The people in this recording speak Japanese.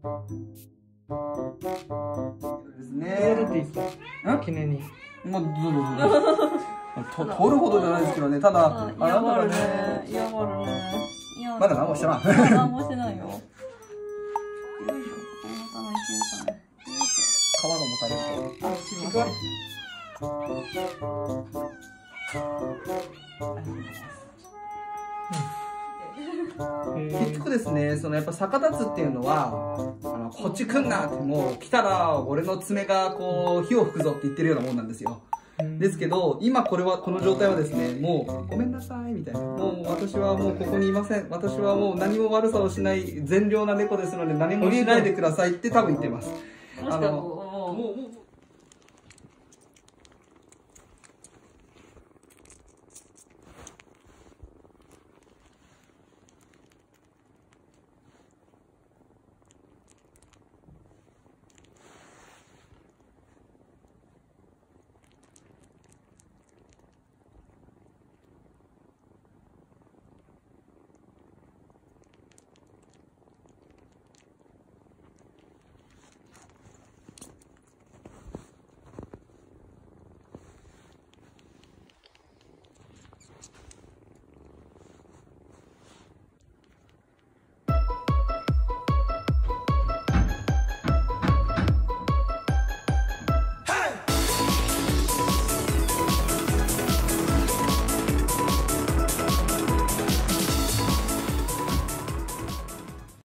ですやねるっていいですか記念に。まあどうぞどうぞ。と取るほどじゃないですけどね。ただあ嫌がるね。ね。嫌がるね。嫌まだ何もしてない何もしてないよよいしょこれ持たないけるかね皮が持たれるよいしょありがとうございます結局ですねそのやっぱ逆立つっていうのはあのこっち来んなってもう来たら俺の爪がこう火を吹くぞって言ってるようなもんなんですよ。ですけど今これはこの状態はですねもうごめんなさいみたいな。もう私はもうここにいません。私はもう何も悪さをしない善良な猫ですので何もしないでくださいって多分言ってます。あのもう